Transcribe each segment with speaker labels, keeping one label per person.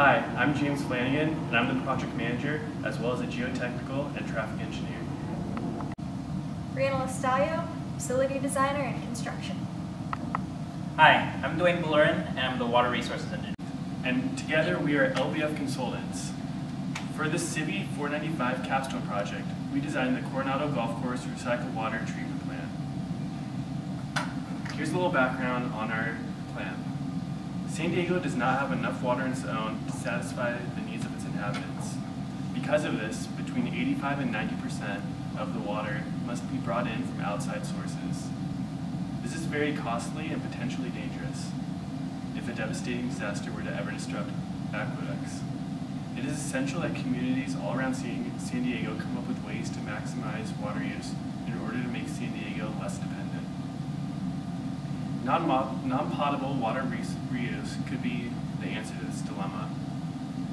Speaker 1: Hi, I'm James Flannigan, and I'm the project manager as well as a geotechnical and traffic engineer.
Speaker 2: Brianna Lastallo, facility designer and construction.
Speaker 3: Hi, I'm Dwayne Bullerin, and I'm the water resources engineer.
Speaker 1: And together we are LBF Consultants. For the Civi 495 capstone project, we designed the Coronado Golf Course Recycled Water Treatment Plan. Here's a little background on our plan. San Diego does not have enough water in its own to satisfy the needs of its inhabitants. Because of this, between 85 and 90% of the water must be brought in from outside sources. This is very costly and potentially dangerous if a devastating disaster were to ever disrupt aqueducts. It is essential that communities all around San Diego come up with ways to maximize water use in order to make San Diego less dependent. Non-potable water re- reuse could be the answer to this dilemma.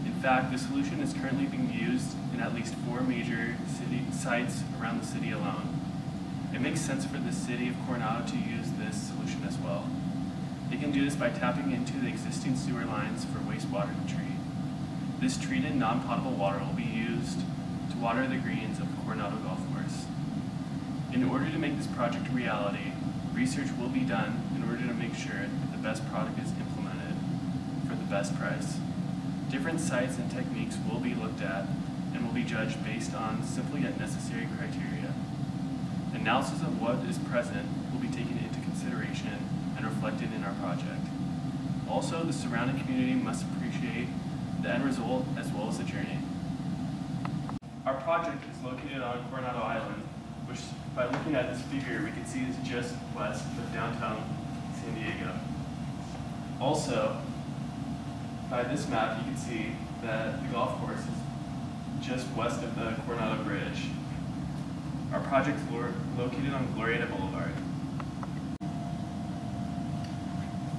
Speaker 1: In fact, the solution is currently being used in at least four major city sites around the city alone. It makes sense for the city of Coronado to use this solution as well. They can do this by tapping into the existing sewer lines for wastewater to treat. This treated non-potable water will be used to water the greens of the Coronado Golf Course. In order to make this project a reality, research will be done in order to make sure that the best product is implemented for the best price. Different sites and techniques will be looked at and will be judged based on simple yet necessary criteria. Analysis of what is present will be taken into consideration and reflected in our project. Also, the surrounding community must appreciate the end result as well as the journey. Our project is located on Coronado Island, which by looking at this figure, we can see is just west of downtown San Diego. Also, by this map, you can see that the golf course is just west of the Coronado Bridge. Our project is located on Glorieta Boulevard.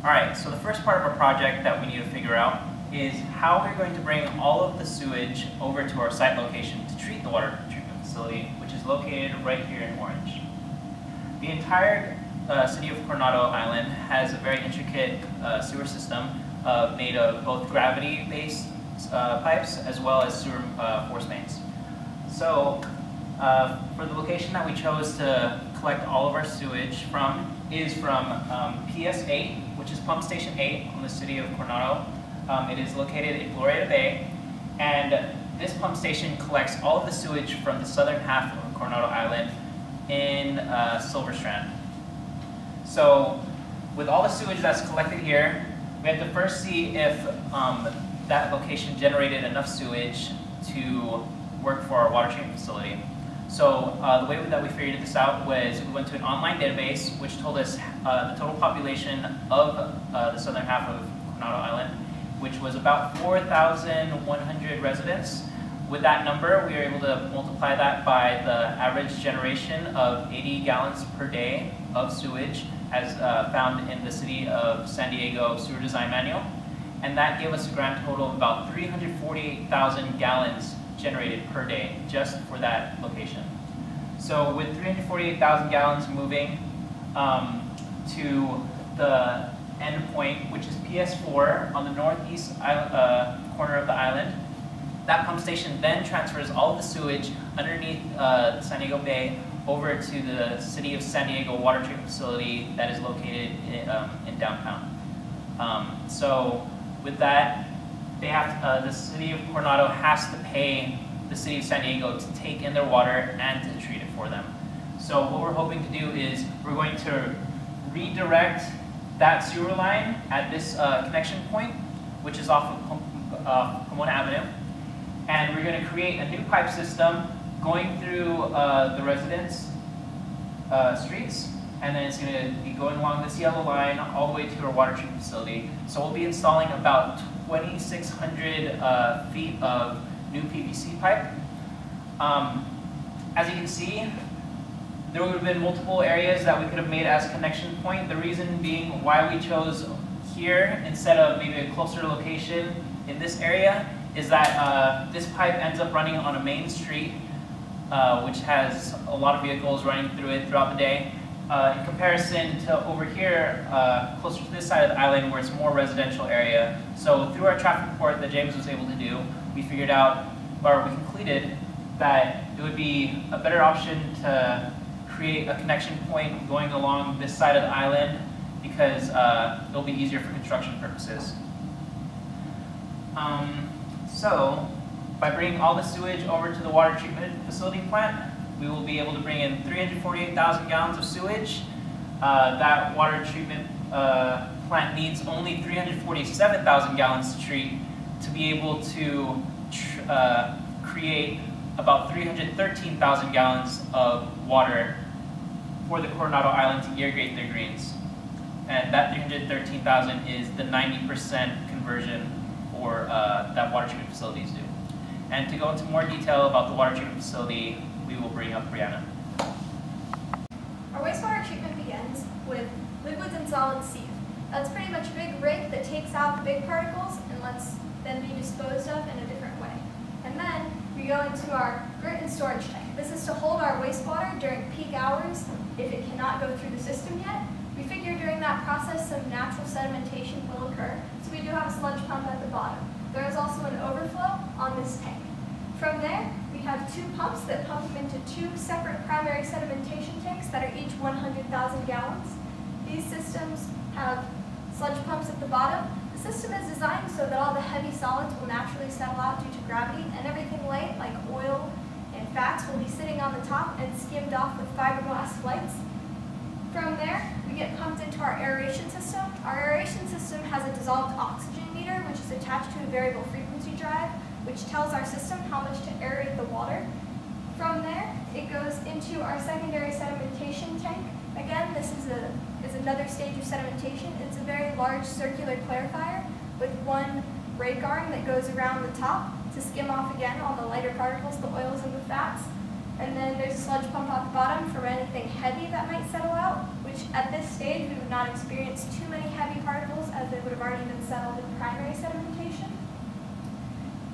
Speaker 3: All right, so the first part of our project that we need to figure out is how we're going to bring all of the sewage over to our site location to treat the water treatment facility, which is located right here in Orange. The entire uh, city of Coronado Island has a very intricate uh, sewer system uh, made of both gravity-based uh, pipes as well as sewer uh, force mains. So, uh, for the location that we chose to collect all of our sewage from is from um, PS8, which is Pump Station 8 on the city of Coronado. Um, it is located in Glorieta Bay, and this pump station collects all of the sewage from the southern half of Coronado Island in uh, Silver Strand. So, with all the sewage that's collected here, we have to first see if um, that location generated enough sewage to work for our water treatment facility. So uh, the way that we figured this out was we went to an online database which told us uh, the total population of uh, the southern half of Coronado Island, which was about 4,100 residents. With that number, we were able to multiply that by the average generation of 80 gallons per day of sewage as uh, found in the City of San Diego Sewer Design Manual. And that gave us a grand total of about 348,000 gallons generated per day just for that location. So with 348,000 gallons moving um, to the end point, which is PS4 on the northeast uh, corner of the island, that pump station then transfers all the sewage underneath uh, San Diego Bay over to the City of San Diego water treatment facility that is located in, um, in downtown. Um, so with that, they have uh, the city of Coronado has to pay the city of San Diego to take in their water and to treat it for them. So what we're hoping to do is we're going to redirect that sewer line at this uh, connection point, which is off of uh, Pomona Avenue, and we're going to create a new pipe system going through uh, the residents' uh, streets, and then it's going to be going along this yellow line all the way to our water treatment facility. So we'll be installing about 2,600 uh, feet of new PVC pipe. Um, as you can see, there would have been multiple areas that we could have made as connection point. The reason being why we chose here instead of maybe a closer location in this area is that uh, this pipe ends up running on a main street, uh, which has a lot of vehicles running through it throughout the day. uh, in comparison to over here, uh, closer to this side of the island where it's more residential area. So through our traffic report that James was able to do, we figured out, or we concluded that it would be a better option to create a connection point going along this side of the island because uh, it'll be easier for construction purposes. Um, so, by bringing all the sewage over to the water treatment facility plant, we will be able to bring in 348,000 gallons of sewage. Uh, that water treatment uh, plant needs only 347,000 gallons to treat to be able to uh, create about 313,000 gallons of water for the Coronado Island to irrigate their greens. And that 313,000 is the 90% conversion for uh, that water treatment facilities do. And to go into more detail about the water treatment facility, we will bring up Brianna.
Speaker 2: Our wastewater treatment begins with liquids and solids sieve. That's pretty much a big rake that takes out the big particles and lets them be disposed of in a different way. And then we go into our grit and storage tank. This is to hold our wastewater during peak hours if it cannot go through the system yet. We figure during that process some natural sedimentation will occur, so we do have a sludge pump at the bottom. There is also an overflow on this tank. From there, we have two pumps that pump into two separate primary sedimentation tanks that are each 100,000 gallons. These systems have sludge pumps at the bottom. The system is designed so that all the heavy solids will naturally settle out due to gravity, and everything light, like oil and fats, will be sitting on the top and skimmed off with fiberglass flights. From there, we get pumped into our aeration system. Our aeration system has a dissolved oxygen meter, which is attached to a variable frequency drive, which tells our system how much to aerate the water. From there, it goes into our secondary sedimentation tank. Again, this is, a, is another stage of sedimentation. It's a very large circular clarifier with one rake arm that goes around the top to skim off again all the lighter particles, the oils and the fats. And then there's a sludge pump at the bottom for anything heavy that might settle out, which at this stage we would not experience too many heavy particles as they would have already been settled in primary sedimentation.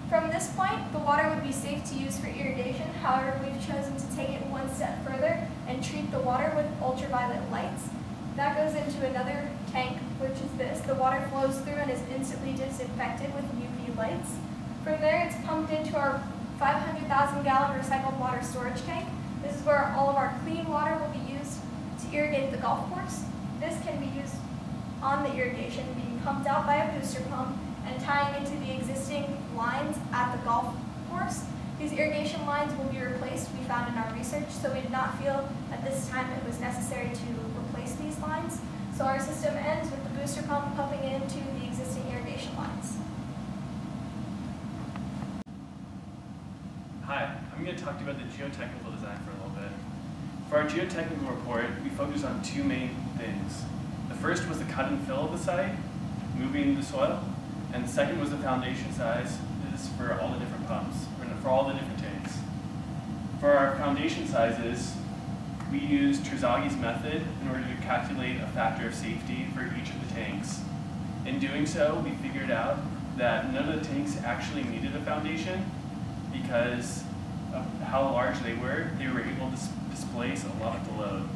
Speaker 2: From this point, the water would be safe to use for irrigation. However, we've chosen to take it one step further and treat the water with ultraviolet lights. That goes into another tank, which is this. The water flows through and is instantly disinfected with UV lights. From there, it's pumped into our 500,000 gallon recycled water storage tank. This is where all of our clean water will be used to irrigate the golf course. This can be used on the irrigation, being pumped out by a booster pump and tying into the existing lines at the golf course. These irrigation lines will be replaced, we found in our research, so we did not feel at this time it was necessary to replace these lines. So our system ends with the booster pump pumping into the existing irrigation lines.
Speaker 1: Hi, I'm going to talk to you about the geotechnical design for a little bit. For our geotechnical report, we focused on two main things. The first was the cut and fill of the site, moving the soil, and the second was the foundation size is for all the different pumps, for all the different tanks. For our foundation sizes, we used Terzaghi's method in order to calculate a factor of safety for each of the tanks. In doing so, we figured out that none of the tanks actually needed a foundation because how large they were, they were able to displace a lot of the load.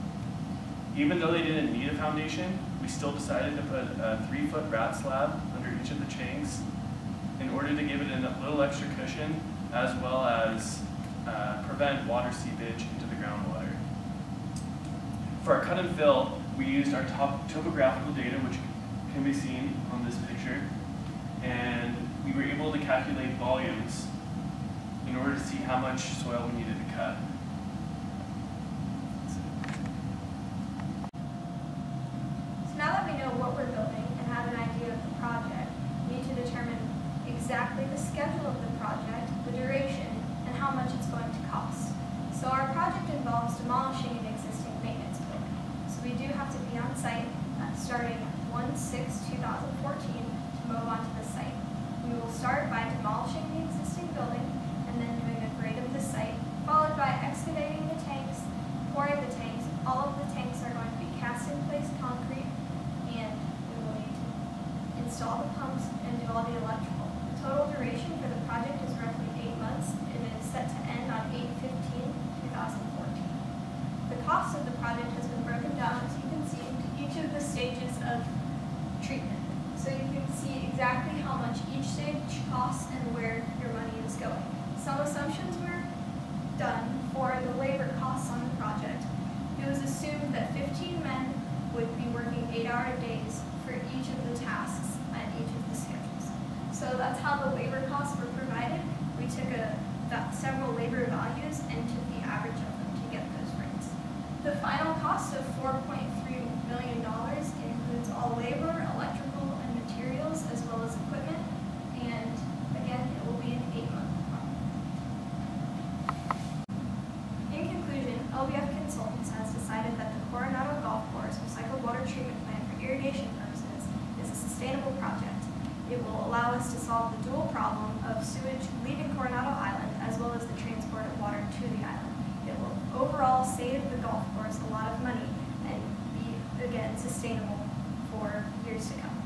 Speaker 1: Even though they didn't need a foundation, we still decided to put a three foot mat slab under each of the tanks in order to give it a little extra cushion as well as uh, prevent water seepage into the groundwater. For our cut and fill, we used our top topographical data, which can be seen on this picture, and we were able to calculate volumes in order to see how much soil we needed to cut.
Speaker 2: So now that we know what we're building and have an idea of the project, we need to determine exactly the schedule of the project, the duration, and how much it's going to cost. So our project involves demolishing an existing maintenance building. So we do have to be on site uh, starting 1-6-2014 to move on to the site. We will start by demolishing the existing building and then doing a grade of the site, followed by excavating the tanks, pouring the tanks. All of the tanks are going to be cast in place concrete and we will need to install the pumps and do all the electrical. The total duration for the project is roughly eight months and is set to end on 8-15-2014. The cost of the project has been broken down, as you can see, into each of the stages of treatment. So you can see exactly how much each stage costs and where your money is going. Some assumptions were done for the labor costs on the project. It was assumed that 15 men would be working eight-hour days for each of the tasks at each of the schedules. So that's how the labor costs were provided. We took a, several labor values and took the average of them to get those rates. The final cost of $4.3 million includes all labor, electrical, and materials, as well as equipment. And again, it will be an eight-month project. In conclusion, LBF Consultants has decided that the Coronado Golf Course recycled water treatment plant for irrigation purposes is a sustainable project. It will allow us to solve the dual problem of sewage leaving Coronado Island as well as the transport of water to the island. It will overall save the golf course a lot of money and be, again, sustainable for years to come.